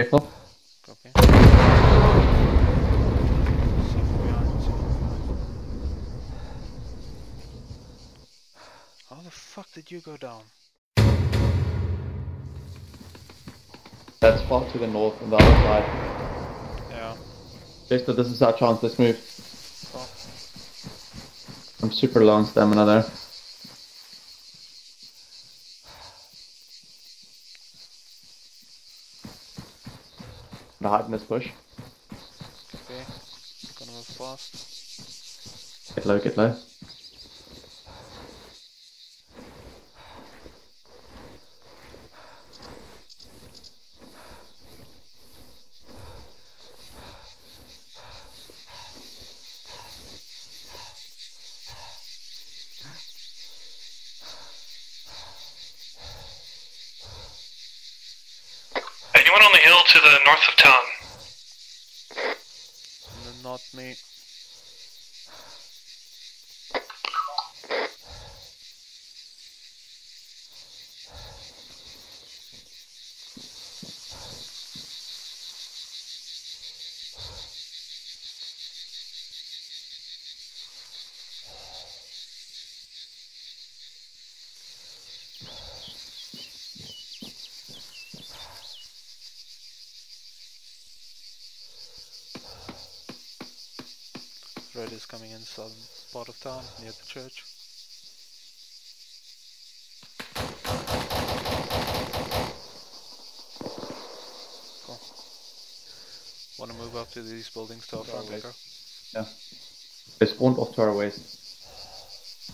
Careful. Copy. See from behind, see from behind. How the fuck did you go down? That's far to the north on the other side. Yeah. Jester, this is our chance. Let's move. Oh, I'm super low on stamina there. In this bush. okay. Gonna move fast. Get low, get low. Anyone on the hill to the north of town? Not me. Red is coming in southern part of town, near the church. Cool. Wanna move up to these buildings to our front. Echo? Yeah. They spawned off to our west.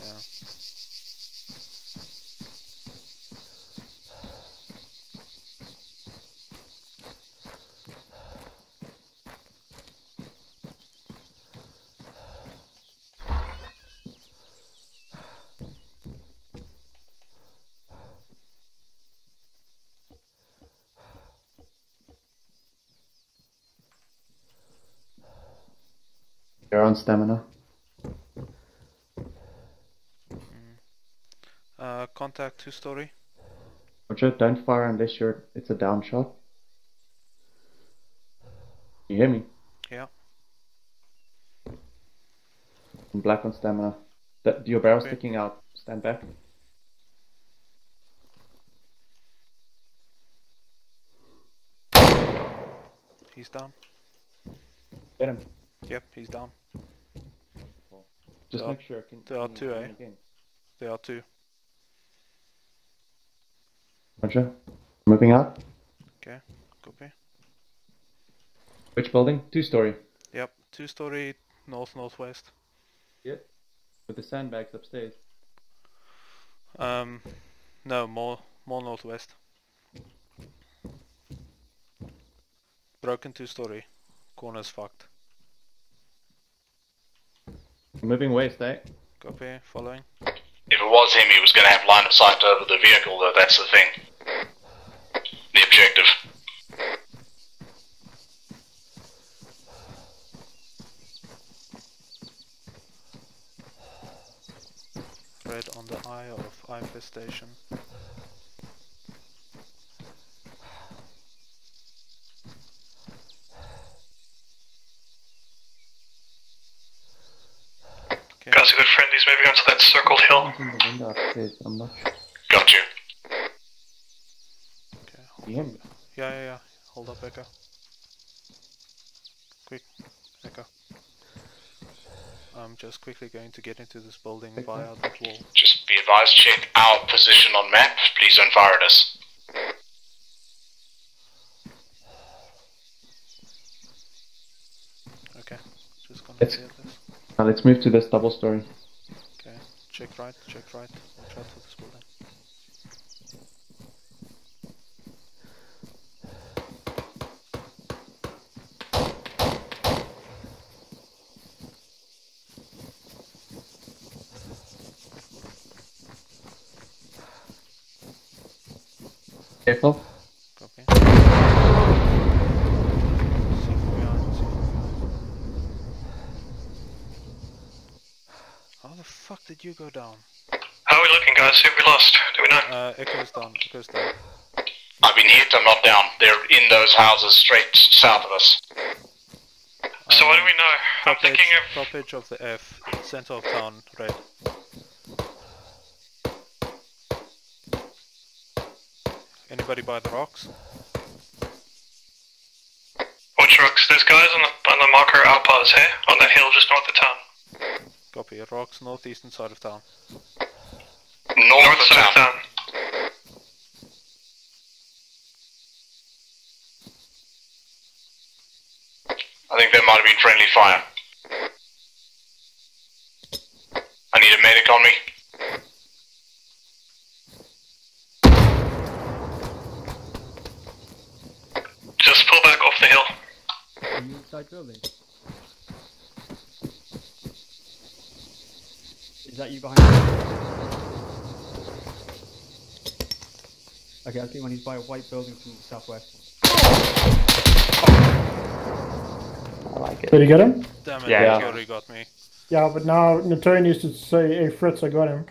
Yeah. You're on stamina. Uh, contact two story. Roger, don't fire unless you're it's a down shot. You hear me? Yeah. I'm black on stamina. The, your barrel Okay. sticking out. Stand back. He's down. Get him. Yep, he's down. Just There are- make sure. Can, there are two, run eh? Again. There are two. Roger. Moving out. Okay, copy. Which building? Two story. Yep, two story north northwest. Yep. With the sandbags upstairs. Um, no, more more northwest. Broken two story. Corner's fucked. Moving west, eh? Copy, following. If it was him, he was going to have line of sight over the vehicle, though. That's the thing. The objective. Red on the eye of infestation. Okay, Guys, a good friend. He's moving onto that circled hill. Someone's in the window. I'm not sure. Got you. okay. You? Yeah, yeah, yeah. Hold up, Echo. Quick, Echo. I'm just quickly going to get into this building Okay. via that wall. Just be advised, check our position on map. Please don't fire at us. Okay, just gonna It's- clear this. Now let's move to this double story. Okay, check right, check right. Watch out for this building. Careful. Copy. See from behind, see from behind. How the fuck did you go down? How are we looking, guys? Who have we lost? Do we know? Uh, Echo's down, Echo's down. I've been hit, I'm not down. They're in those houses straight south of us. So what do we know? I'm thinking edge, of top edge of the F, center of town, red. Anybody by the rocks? which rocks? There's guys on the on the marker outpass here on that hill just north of town. Copy. Rocks northeastern side of town. North, North of side town. town. I think there might have been friendly fire. I need a medic on me. Just pull back off the hill. Are you inside building? Is that you behind me? Okay, I see one. He's by a white building from the southwest. I like it. Did you get him? Damn it, Yeah. Fury got me. Yeah, but now Nittori needs to say, hey Fritz, I got him.